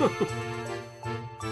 어 떡.